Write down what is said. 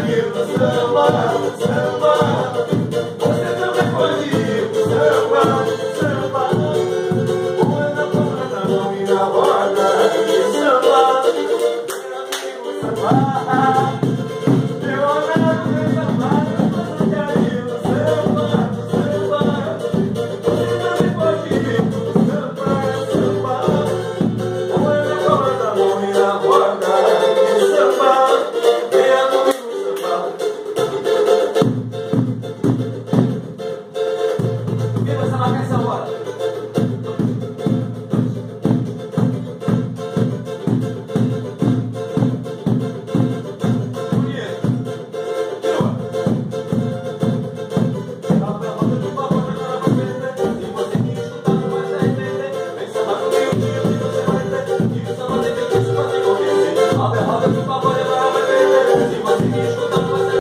libertação.